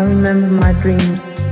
I remember my dreams.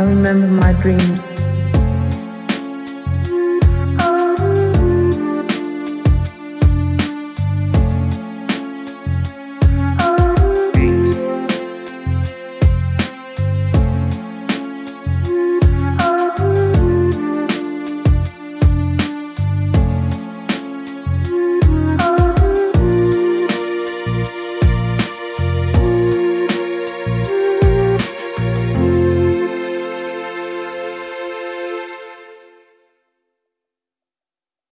I remember my dreams.